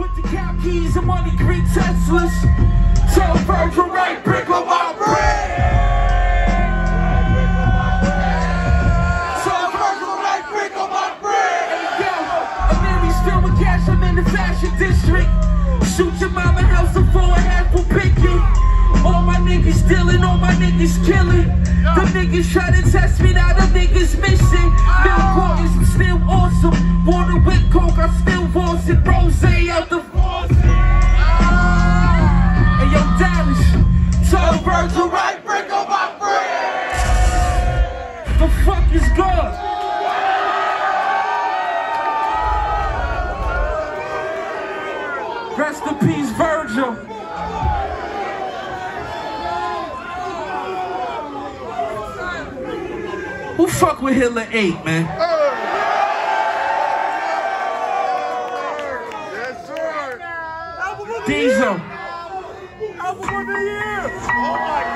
With the cap keys and money green Teslas. Tell Virgil Virgil right brick on my bread. I'm in the fashion district. Shoot your mama house and for a half will. All my niggas stealing, all my niggas killing. The niggas try to test me, now the niggas missing. Fuck is God? Rest in peace, Virgil. Who fuck with Hitler 8, man? Yes, sir. Diesel. Album of the year.